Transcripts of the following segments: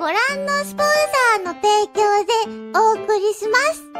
ご覧のスポンサーの提供でお送りします。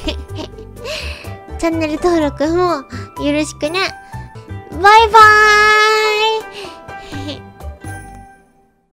チャンネル登録もよろしくね。バイバーイ